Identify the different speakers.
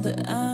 Speaker 1: that I uh,